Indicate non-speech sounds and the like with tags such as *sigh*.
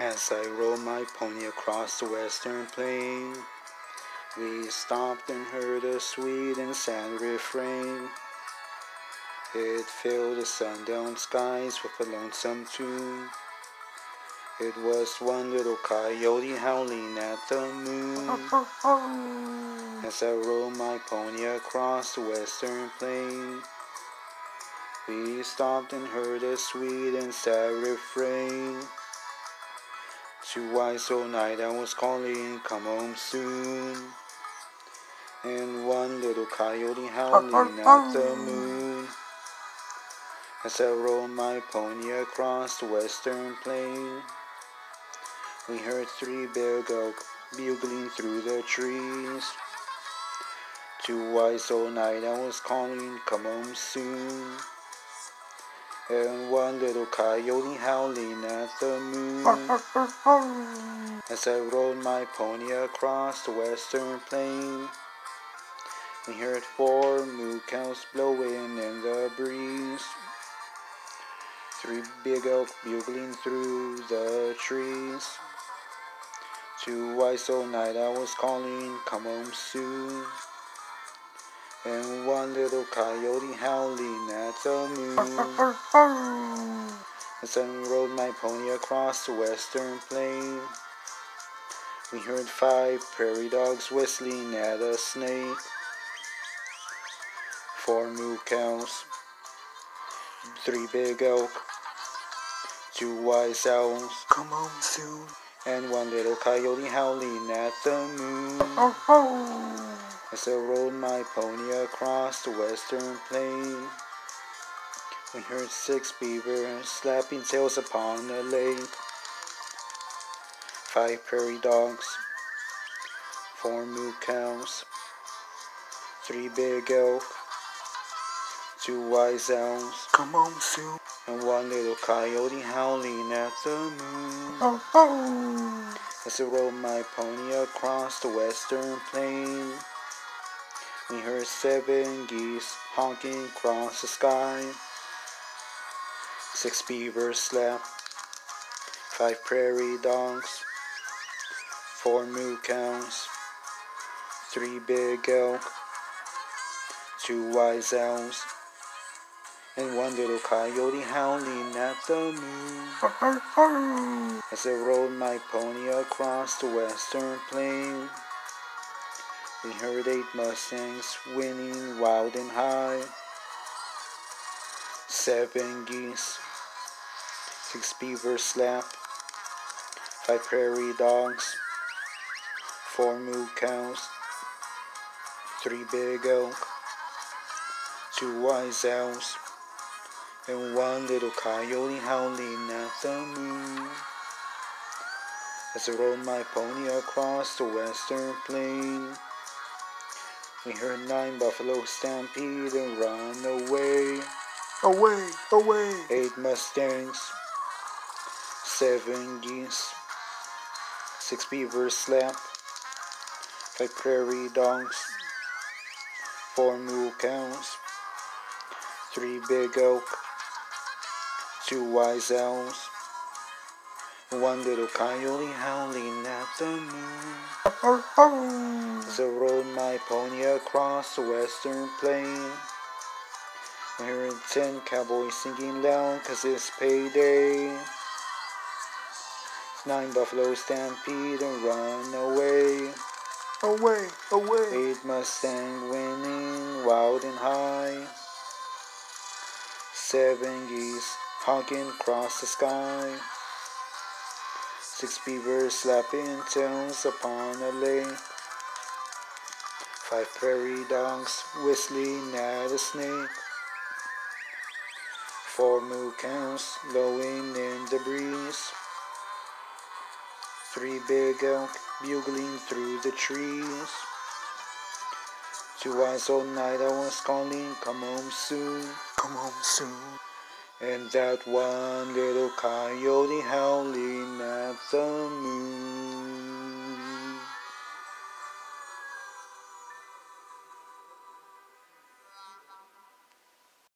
As I rode my pony across the western plain, we stopped and heard a sweet and sad refrain. It filled the sundown skies with a lonesome tune. It was one little coyote howling at the moon. *laughs* As I rode my pony across the western plain, we stopped and heard a sweet and sad refrain. Twice all night I was calling, come home soon. And one little coyote howling at the moon. As I rode my pony across the western plain, we heard three big go bugling through the trees. Twice all night I was calling, come home soon and one little coyote howling at the moon. As I rode my pony across the western plain, we heard four moo cows blowing in the breeze. Three big elk bugling through the trees. Twice all night I was calling, come home soon and one little coyote howling at the moon. *laughs* As I rode my pony across the western plain, we heard five prairie dogs whistling at a snake. Four moo cows, three big elk, two wise owls, Come home soon. and one little coyote howling at the moon. Oh, As I rode my pony across the western plain, we heard six beavers slapping tails upon the lake. Five prairie dogs, four moo cows, three big elk, two wise owls, Come home soon. and one little coyote howling at the moon. Oh, oh. As I rode my pony across the western plain, we heard seven geese honking across the sky. Six beavers slept, five prairie dogs, four moo cows, three big elk, two wise owls, and one little coyote howling at the moon. As I rode my pony across the western plain, we heard eight Mustangs whinnying wild and high. Seven geese, six beavers slap, five prairie dogs, four moo cows, three big elk, two wise owls, and one little coyote howling at the moon. As I rode my pony across the western plain, we heard nine buffalo stampede and run away. Away, away. Eight mustangs, seven geese, six beavers slap, five prairie dogs, four moo cows, three big elk, two wise owls, one little coyote howling at the moon. I rode my pony across the western plain, I heard ten cowboys singing loud 'cause it's payday. Nine buffalo stampede and run away. Away, away. Eight Mustang winning wild and high. Seven geese honking across the sky. Six beavers slapping tails upon a lake. Five prairie dogs whistling at a snake. Four moo cows blowing in the breeze. Three big elk bugling through the trees. Two eyes all night I was calling, come home soon. Come home soon. And that one little coyote howling at the moon.